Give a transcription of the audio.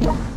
you